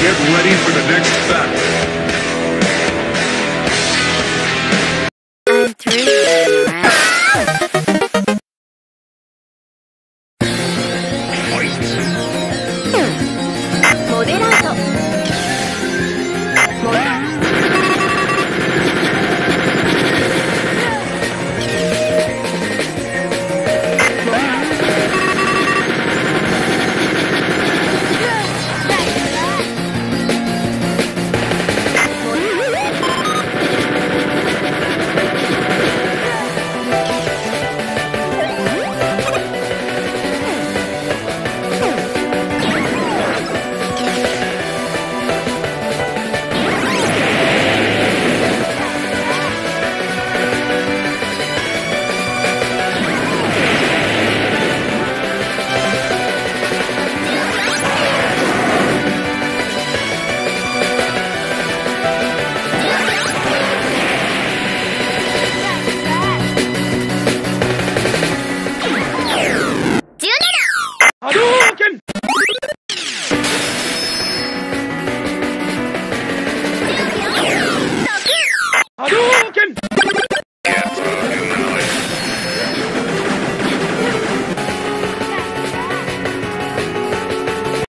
Get ready for the next battle. I'm through. Right? Fight. モデラートモ